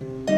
了